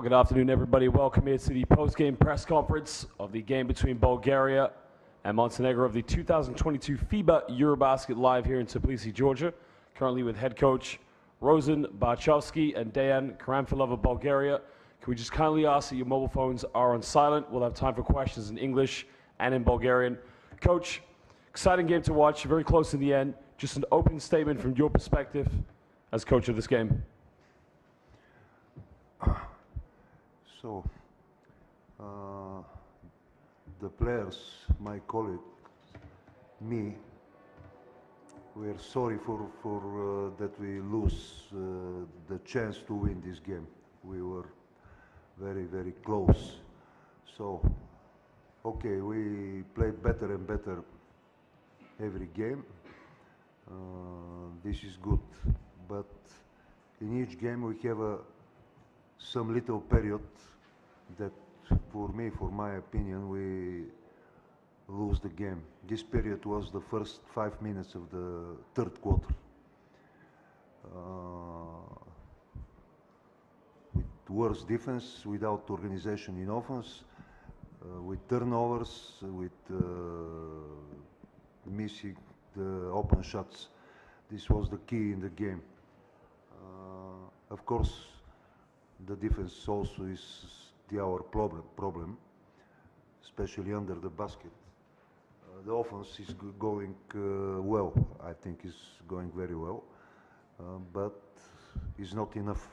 Well, good afternoon, everybody. Welcome here to the post-game press conference of the game between Bulgaria and Montenegro of the 2022 FIBA Eurobasket live here in Tbilisi, Georgia. Currently with head coach Rosen Barchovsky and Dejan Karamfilov of Bulgaria. Can we just kindly ask that your mobile phones are on silent? We'll have time for questions in English and in Bulgarian. Coach, exciting game to watch, very close to the end. Just an opening statement from your perspective as coach of this game. So, uh, the players, my colleague, me, we are sorry for, for uh, that we lose uh, the chance to win this game. We were very, very close. So, okay, we play better and better every game. Uh, this is good, but in each game we have a some little period that for me, for my opinion, we lose the game. This period was the first five minutes of the third quarter. Uh, with worse defense, without organization in offense, uh, with turnovers, with uh, missing the open shots. This was the key in the game. Uh, of course, the defense also is the our problem, problem especially under the basket. Uh, the offense is going uh, well, I think is going very well, uh, but it's not enough.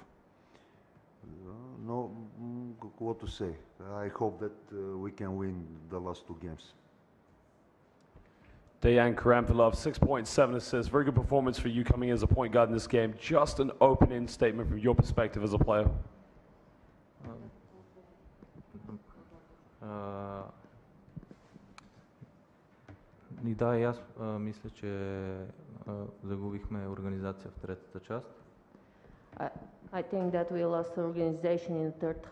Uh, no, mm, what to say. I hope that uh, we can win the last two games. Dejan Karamfilov, 6.7 assists. Very good performance for you coming as a point guard in this game. Just an opening statement from your perspective as a player. А, и да, и аз а, мисля, че а, загубихме организация в третата част. I, I think that we lost organization in the third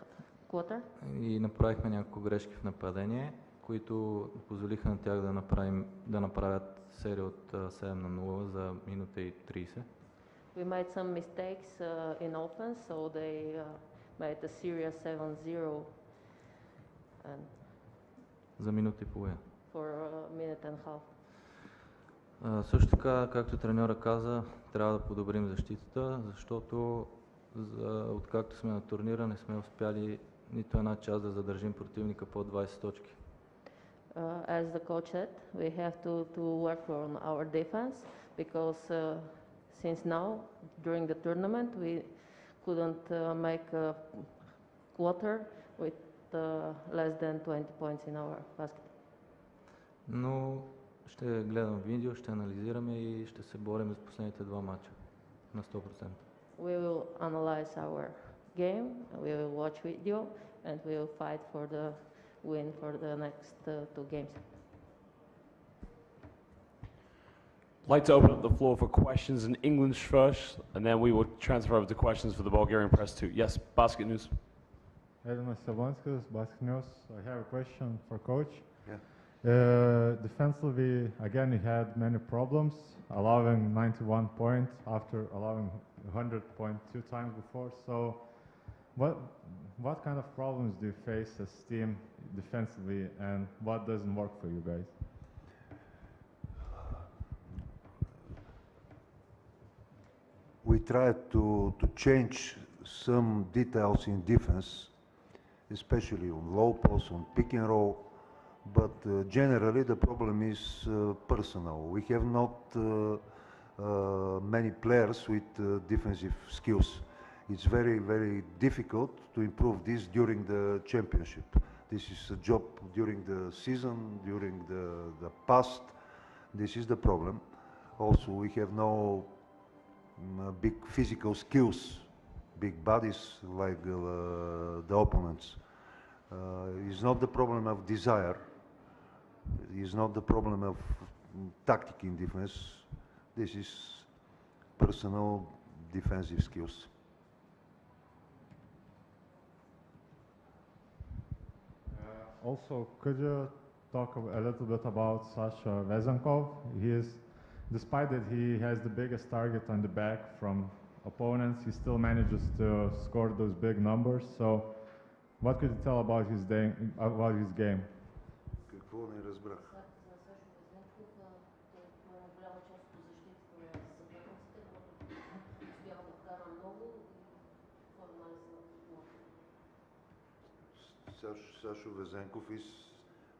quarter. И направихме няколко грешки в нападение, които позволиха на тях да, направим, да направят серия от а, 7 на 0 за минута и 30. We made some mistakes uh, in offense, so they uh, made a serious 7-0 and За минута и половина. for a minute and a half. А, също така, както треньора каза, трябва да подобрим защитата, защото за, откакто сме на турнира не сме успяли нито една част да задържим противника по 20 точки. Uh, as the coach said, we have to, to work on our defense because uh, since now, during the tournament, we couldn't uh, make a quarter with uh, less than 20 points in our basket. Но ще гледам видео, ще анализираме и ще се борим за последните два мача на 100%. We will analyze our game, we will watch video, and we will fight for the win for the next uh, two games. I'd like to open up the floor for questions in English first, and then we will transfer over to questions for the Bulgarian press too. Yes, basket news. Elena Savonskas, Basket News. I have a question for coach. Yeah. Uh, defensively, again, he had many problems, allowing 91 points after allowing 100 point two times before. So, what what kind of problems do you face as team defensively, and what doesn't work for you guys? we tried to, to change some details in defense, especially on low post, on pick and roll, but uh, generally the problem is uh, personal. We have not uh, uh, many players with uh, defensive skills. It's very, very difficult to improve this during the championship. This is a job during the season, during the, the past. This is the problem. Also, we have no mm, big physical skills, big bodies like uh, the opponents. Uh, it's not the problem of desire. It's not the problem of tactic in defense. This is personal defensive skills. Also, could you talk a a little bit about Sasha Vezenkov? He is, despite that he has the biggest target on the back from opponents, he still manages to score those big numbers. So, what could you tell about his day, about his game? Какво не разбрах? Sash- Sasho Vezenkov is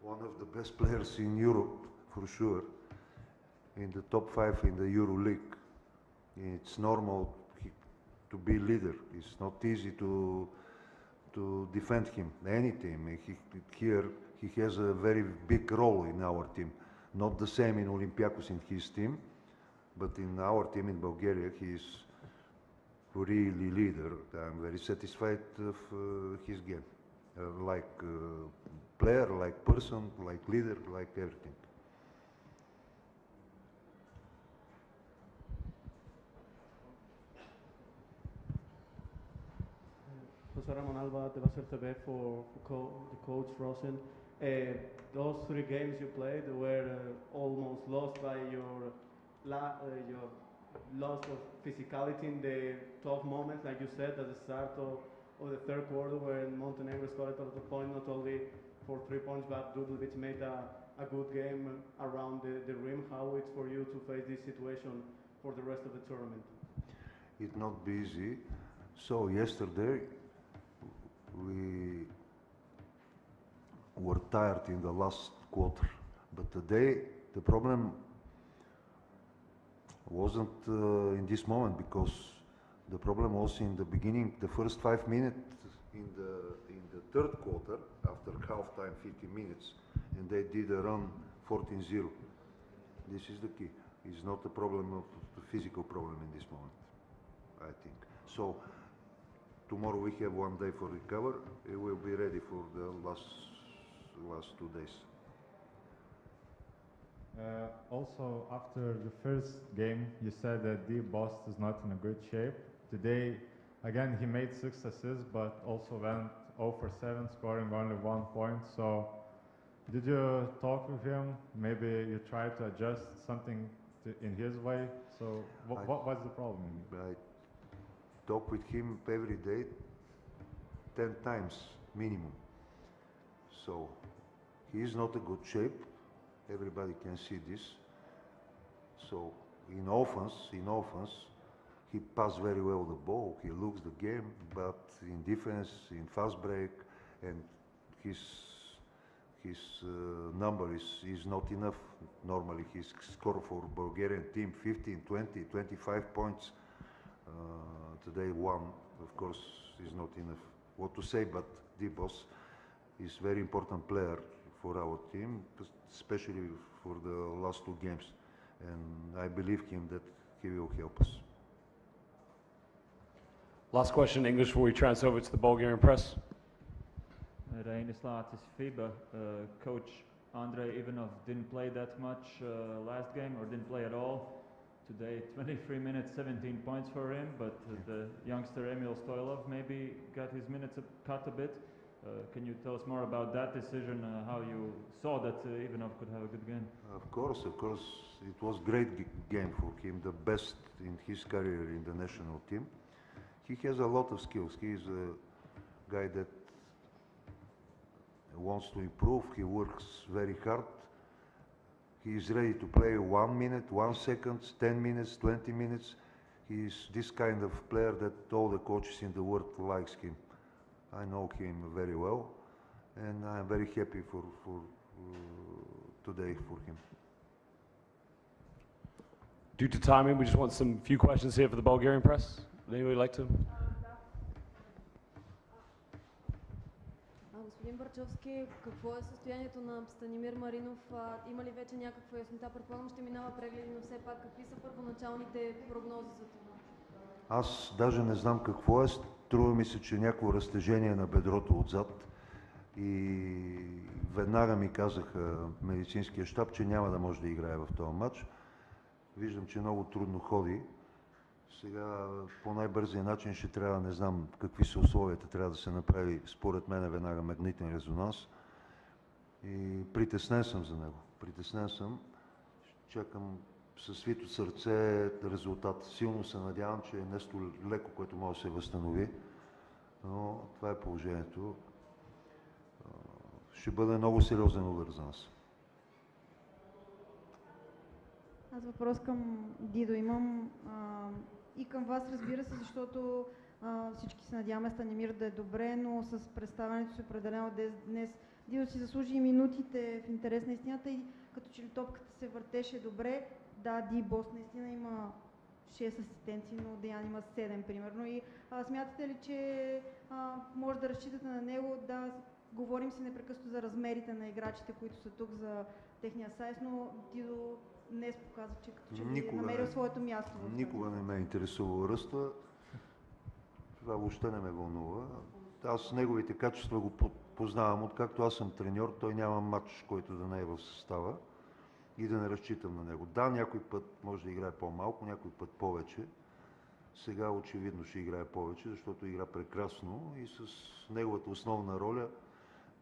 one of the best players in Europe, for sure. In the top five in the Euro League. It's normal he, to be leader. It's not easy to to defend him. Any team. He, here he has a very big role in our team. Not the same in Olympiacos in his team, but in our team in Bulgaria he is really leader. I'm very satisfied of uh, his game. Uh, like uh, player, like person, like leader, like everything. José Ramon Alba, de Basel TV for, for co- the coach Rosen. Uh, those three games you played were uh, almost lost by your la- uh, your loss of physicality in the tough moments, like you said at the start of, of the third quarter, when Montenegro scored a lot of points, not only for three points, but Dubljević made a, a good game around the, the rim. How it's for you to face this situation for the rest of the tournament? It not be easy. So yesterday we were tired in the last quarter, but today the problem wasn't uh, in this moment because the problem was in the beginning, the first five minutes in the in the third quarter after halftime, 50 minutes, and they did a run 14-0. This is the key. It's not a problem of the physical problem in this moment. I think. So tomorrow we have one day for recover. We will be ready for the last last two days. Uh, also, after the first game, you said that Dee Bost is not in a good shape. Today, again, he made six assists, but also went 0 for 7, scoring only one point. So, did you talk with him? Maybe you tried to adjust something to, in his way. So, wh- I- what was the problem? I talk with him every day, ten times minimum. So he is not a good shape. Everybody can see this. So in offense, in offense, he pass very well the ball. He looks the game, but in defense, in fast break, and his his uh, number is, is not enough. Normally, he score for Bulgarian team 15, 20, 25 points. Uh, today, one, of course, is not enough. What to say, but Dee Bost is very important player for our team, especially for the last two games. And I believe him that he will help us. Last question in English before we transfer over to the Bulgarian press. Reinis Lācis FIBA. Uh, Coach Andrei Ivanov didn't play that much uh, last game or didn't play at all. Today, 23 minutes, 17 points for him, but uh, the youngster Emil Stoilov maybe got his minutes cut a bit. Uh, can you tell us more about that decision, uh, how you saw that uh, Ivanov could have a good game? Of course, of course, it was great g- game for him, the best in his career in the national team. He has a lot of skills. He is a guy that wants to improve. He works very hard. He is ready to play one minute, one second, 10 minutes, 20 minutes. He is this kind of player that all the coaches in the world likes him. I know him very well, and I'm very happy for, for uh, today for him. Due to timing, we just want some few questions here for the Bulgarian press. Would anybody like to? Господин Барчовски, какво е състоянието на Станимир Маринов? Има ли вече някаква яснота? Предполагам, ще минава прегледи, но все пак какви са първоначалните прогнози за това? Аз даже не знам какво е. Струва ми се, че някакво разтежение на бедрото отзад. И веднага ми казаха медицинския щаб, че няма да може да играе в този матч. Виждам, че много трудно ходи. Сега по най-бързия начин ще трябва, не знам какви са условията, трябва да се направи според мен веднага магнитен резонанс. И притеснен съм за него. Притеснен съм. Чакам със свито сърце резултат. Силно се надявам, че е нещо леко, което може да се възстанови, но това е положението. Ще бъде много сериозен удар за нас. Аз въпрос към Дидо имам и към вас, разбира се, защото а, всички се надяваме Станимир да е добре, но с представянето си определено днес Дидо си заслужи и минутите в интерес на истината и като че ли топката се въртеше добре. Да, Ди Бос наистина има 6 асистенции, но Деян има 7 примерно. И а, смятате ли, че а, може да разчитате на него? Да, говорим си непрекъснато за размерите на играчите, които са тук за техния сайз, но Дидо днес показва, че като че е намерил своето място. В никога не ме е интересувал ръста. Това въобще не ме вълнува. Аз неговите качества го познавам, откакто аз съм треньор, той няма матч, който да не е в състава и да не разчитам на него. Да, някой път може да играе по-малко, някой път повече. Сега очевидно ще играе повече, защото игра прекрасно и с неговата основна роля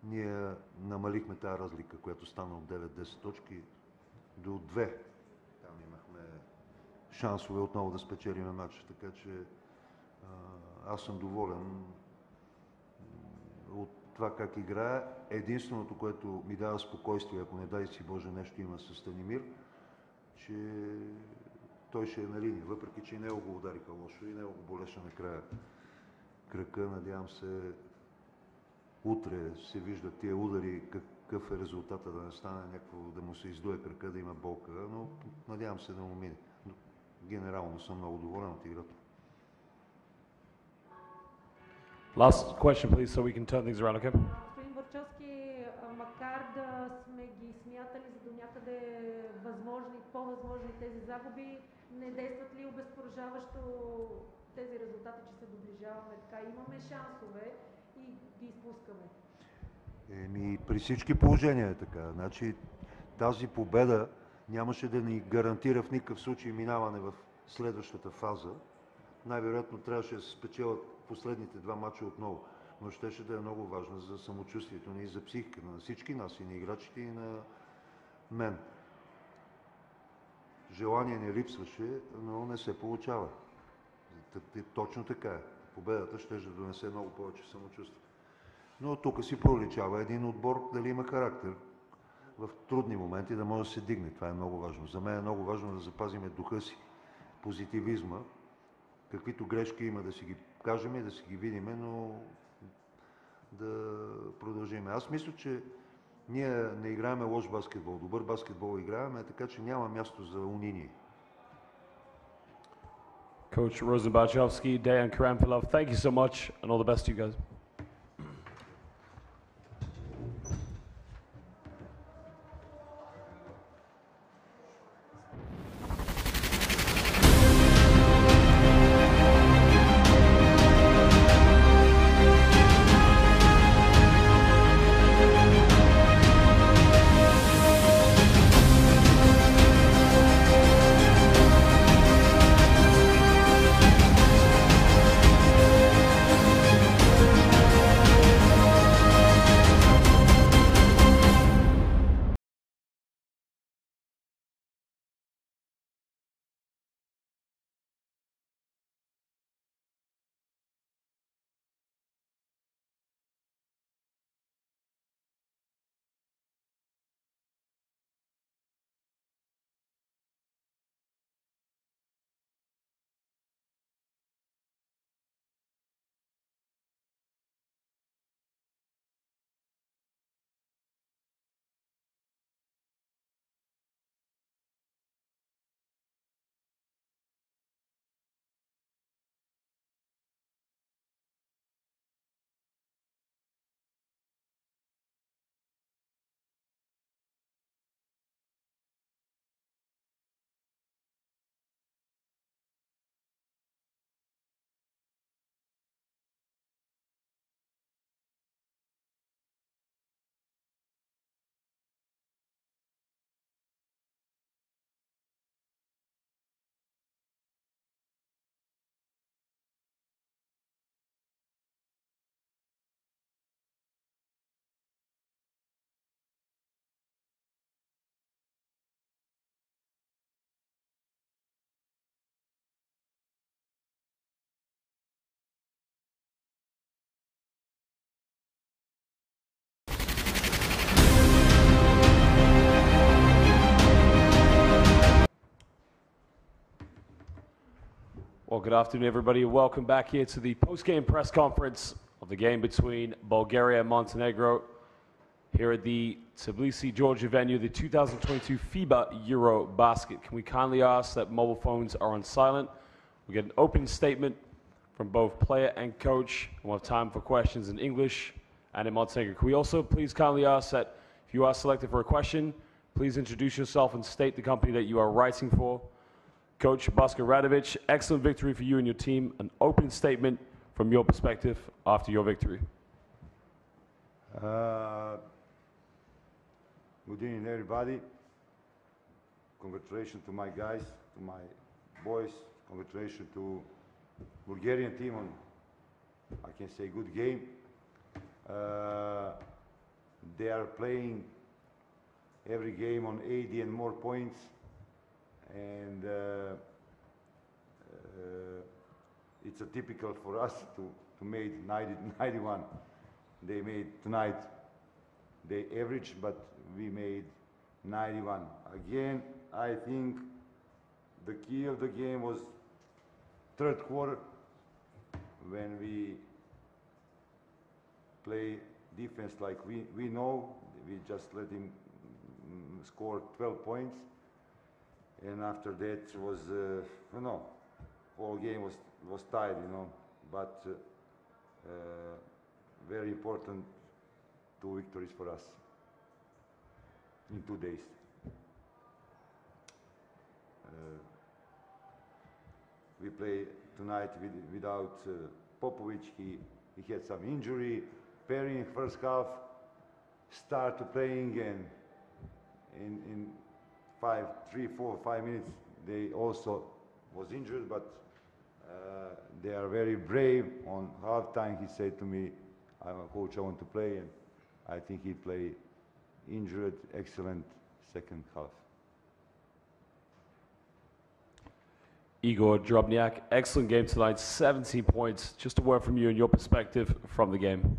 ние намалихме тази разлика, която стана от 9-10 точки до 2. Там имахме шансове отново да спечелиме матча, така че аз съм доволен от това как играе. Единственото, което ми дава спокойствие, ако не дай си Боже нещо има с Станимир, че той ще е на линия, въпреки че и него го удариха лошо и него го болеше накрая кръка. Надявам се утре се виждат тия удари, какъв е резултата, да не стане някакво, да му се издуе кръка, да има болка, но надявам се да му мине. Генерално съм много доволен от играта. Last question, please, so we can turn things around, okay? Господин Борчовски, макар да сме ги смятали за до някъде възможни, по-възможни тези загуби, не действат ли обезпоръжаващо тези резултати, че се доближаваме така? Имаме шансове и ги изпускаме. Еми, при всички положения е така. Значи, тази победа нямаше да ни гарантира в никакъв случай минаване в следващата фаза. Най-вероятно трябваше да се спечелят последните два мача отново. Но щеше да е много важно за самочувствието ни и за психиката на всички нас, и на играчите, и на мен. Желание не липсваше, но не се получава. Точно така е. Победата ще донесе много повече самочувствие. Но тук си проличава един отбор дали има характер в трудни моменти да може да се дигне. Това е много важно. За мен е много важно да запазиме духа си, позитивизма, каквито грешки има да си ги кажем и да си ги видиме, но да продължим. Аз мисля, че ние не играеме лош баскетбол, добър баскетбол играеме, така че няма място за униние. Coach Rosenbachowski, Dejan Karamfilov, thank you so much and all the best to you guys. Well, good afternoon, everybody, welcome back here to the post-game press conference of the game between Bulgaria and Montenegro here at the Tbilisi, Georgia venue, the 2022 FIBA Euro Basket. Can we kindly ask that mobile phones are on silent? We get an open statement from both player and coach, we'll have time for questions in English and in Montenegro. Can we also please kindly ask that if you are selected for a question, please introduce yourself and state the company that you are writing for. Coach Bosko Radovic, excellent victory for you and your team. An open statement from your perspective after your victory. Uh, good evening, everybody. Congratulations to my guys, to my boys. Congratulations to Bulgarian team on, I can say, good game. Uh, they are playing every game on 80 and more points and uh, uh, it's a typical for us to, to make 90, 91. They made tonight, they average, but we made 91. Again, I think the key of the game was third quarter when we play defense like we, we know, we just let him mm, score 12 points and after that was uh, you know whole game was was tied you know. But uh, uh, very important two victories for us in two days. Uh, we play tonight with, without uh, Popovic. He he had some injury. Perry first half start to playing and in, in five, three, four, five minutes, they also was injured, but uh, they are very brave. On halftime, he said to me, I'm a coach, I want to play, and I think he played injured, excellent second half. Igor Drobnjak, excellent game tonight, 17 points. Just a word from you and your perspective from the game.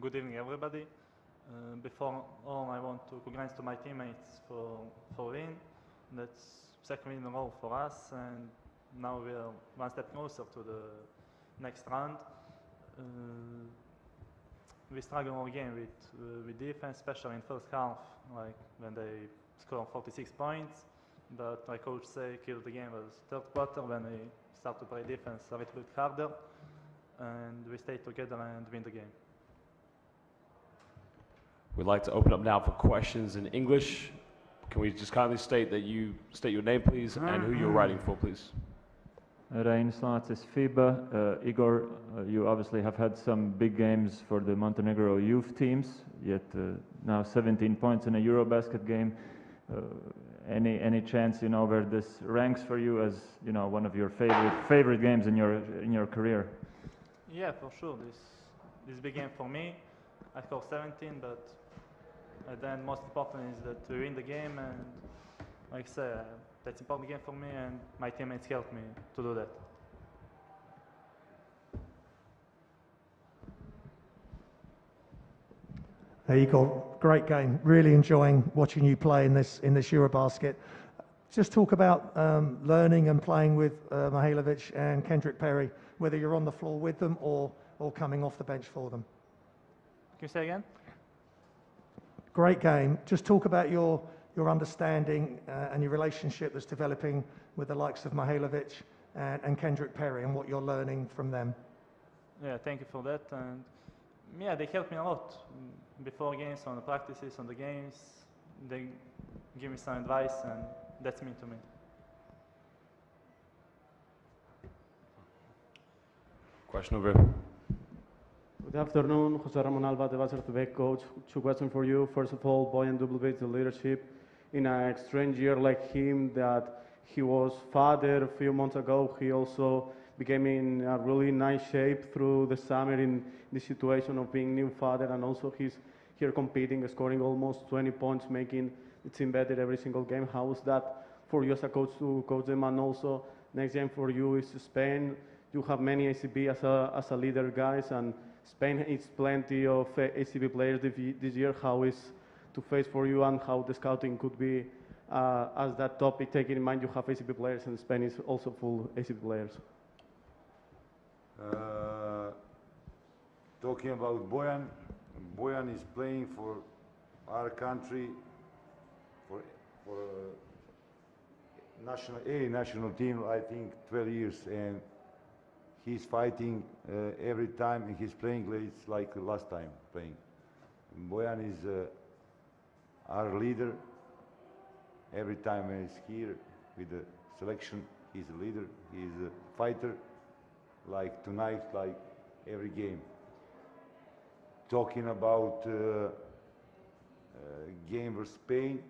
Good evening, everybody. Uh, before all, I want to congratulate to my teammates for for win. That's second win in a row for us, and now we are one step closer to the next round. Uh, we struggle game with uh, with defense, especially in first half, like when they score 46 points. But my coach say kill the game was third quarter when we start to play defense a little bit harder, and we stay together and win the game. We'd like to open up now for questions in English. Can we just kindly state that you state your name, please, and who you're writing for, please? Reinis Lācis FIBA. Uh, Igor, uh, you obviously have had some big games for the Montenegro youth teams, yet uh, now 17 points in a Eurobasket game. Uh, any any chance you know where this ranks for you as you know one of your favorite favorite games in your in your career? Yeah, for sure. This this big game for me. I scored 17, but and then most important is that we win the game and like I said, that's important game for me and my teammates helped me to do that. Hey Igor, great game. Really enjoying watching you play in this in this Eurobasket. Just talk about um, learning and playing with uh, Mihailovic and Kendrick Perry, whether you're on the floor with them or or coming off the bench for them. Can you say again? Great game. Just talk about your, your understanding uh, and your relationship that's developing with the likes of Mihailovic and, and Kendrick Perry and what you're learning from them. Yeah, thank you for that. And yeah, they help me a lot before games, on the practices, on the games. They give me some advice, and that's mean to me. Question over here. Good afternoon, Jose Ramon Alba, the Basel coach. Two questions for you. First of all, Boyan Dubljević, the leadership in a strange year like him that he was father a few months ago. He also became in a really nice shape through the summer in the situation of being new father and also he's here competing, scoring almost 20 points, making the team better every single game. How was that for you as a coach to coach them? And also next game for you is Spain. You have many ACB as a, as a leader guys and Spain is plenty of uh, ACB players this year. How is to face for you and how the scouting could be uh, as that topic, taking in mind you have ACB players and Spain is also full ACB players? Uh, talking about Boyan, Boyan is playing for our country for for uh, national a national team. I think 12 years, and he's fighting uh, every time, and he's playing. It's like last time playing. Boyan is uh, our leader. Every time he's here with the selection, he's a leader. He's a fighter. Like tonight, like every game. Talking about uh, uh, game versus Spain,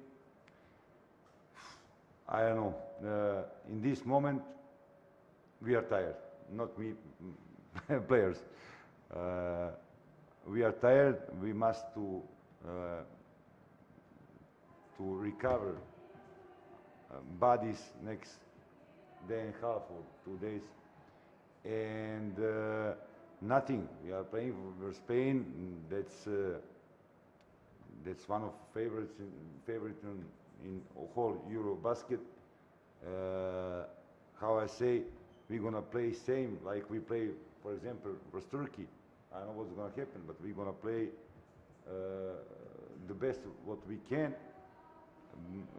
I don't know. Uh, in this moment, we are tired. Not me, players. Uh, we are tired. We must to uh, to recover uh, bodies next day and half or two days, and uh, nothing. We are playing for Spain. That's uh, that's one of favorites in, favorite in, in whole Euro basket. How I say, we're gonna play same like we play, for example, with Turkey. I don't know what's gonna happen, but we're gonna play uh, the best what we can.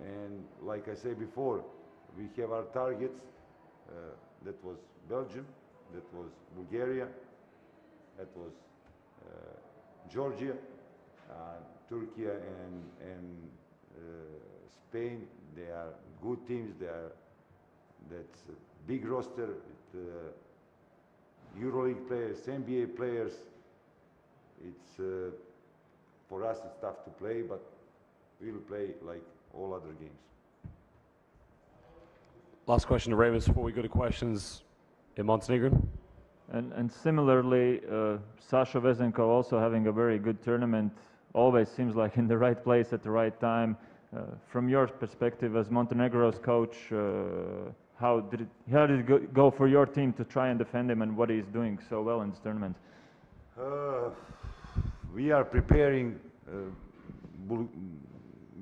And like I said before, we have our targets. Uh, that was Belgium, that was Bulgaria, that was uh, Georgia, Turkey and, and uh, Spain. They are good teams. They are that's a big roster. With, uh, EuroLeague players, NBA players. It's uh, for us. It's tough to play, but we will play like all other games. Last question to Ravens before we go to questions in Montenegrin. And, and similarly, uh, Sasha Vezenko also having a very good tournament, always seems like in the right place at the right time. Uh, from your perspective as Montenegro's coach, uh, how did it, how did it go, go for your team to try and defend him and what he's doing so well in this tournament? Uh, we are preparing uh,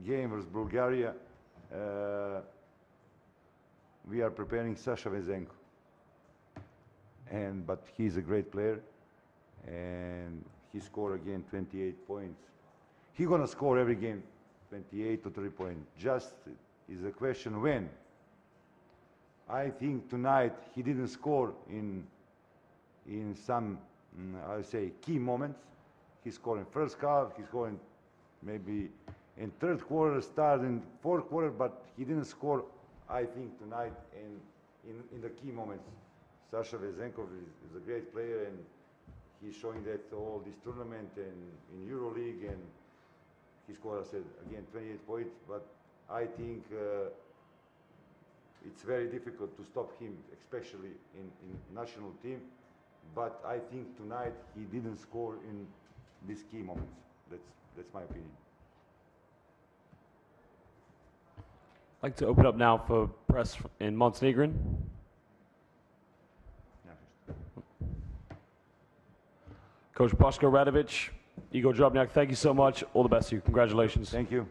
game versus Bulgaria. Uh, we are preparing Sasha Vezenko, and but he's a great player, and he scored again 28 points. He's gonna score every game 28 to 3 points. Just is a question when. I think tonight he didn't score in in some mm, I say key moments. He scored in first half. He scored in maybe in third quarter, start in fourth quarter, but he didn't score. I think tonight in in, in the key moments. Sasha Vezenkov is, is a great player and he's showing that all this tournament and in EuroLeague and he scored, I said, again 28 points. But I think uh, it's very difficult to stop him, especially in, in national team. But I think tonight he didn't score in these key moments. That's that's my opinion. I'd like to open up now for press in Montenegrin. Coach Bosko Radovic, Igor Drobnjak, thank you so much. All the best to you. Congratulations. Thank you.